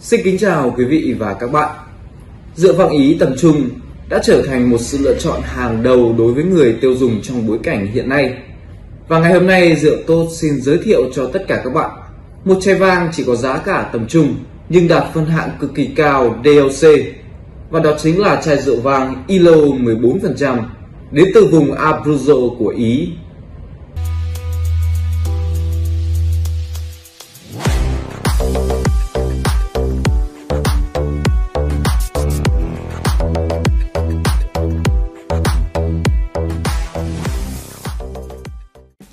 Xin kính chào quý vị và các bạn. Rượu vang Ý tầm trung đã trở thành một sự lựa chọn hàng đầu đối với người tiêu dùng trong bối cảnh hiện nay. Và ngày hôm nay rượu tốt xin giới thiệu cho tất cả các bạn một chai vang chỉ có giá cả tầm trung, nhưng đạt phân hạng cực kỳ cao DLC và đó chính là chai rượu vang ILO 14% đến từ vùng Abruzzo của Ý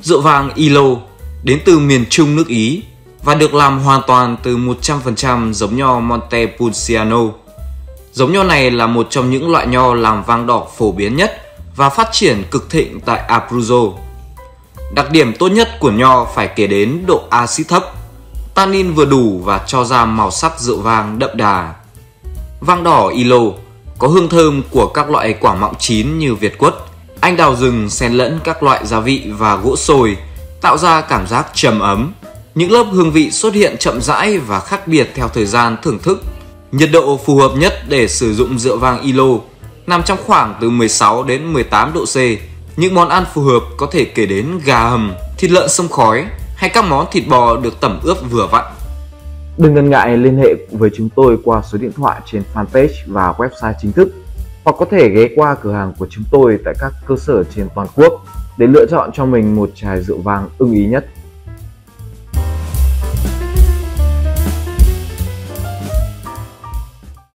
Rượu vang Ilo đến từ miền Trung nước Ý và được làm hoàn toàn từ 100% giống nho Montepulciano. Giống nho này là một trong những loại nho làm vang đỏ phổ biến nhất và phát triển cực thịnh tại Abruzzo. Đặc điểm tốt nhất của nho phải kể đến độ axit thấp, tannin vừa đủ và cho ra màu sắc rượu vang đậm đà. Vang đỏ Ilo có hương thơm của các loại quả mọng chín như Việt quất, anh đào rừng xen lẫn các loại gia vị và gỗ sồi tạo ra cảm giác trầm ấm. Những lớp hương vị xuất hiện chậm rãi và khác biệt theo thời gian thưởng thức. Nhiệt độ phù hợp nhất để sử dụng rượu vang Ilo nằm trong khoảng từ 16 đến 18 độ C. Những món ăn phù hợp có thể kể đến gà hầm, thịt lợn sông khói hay các món thịt bò được tẩm ướp vừa vặn. Đừng ngần ngại liên hệ với chúng tôi qua số điện thoại trên fanpage và website chính thức hoặc có thể ghé qua cửa hàng của chúng tôi tại các cơ sở trên toàn quốc để lựa chọn cho mình một chai rượu vang ưng ý nhất.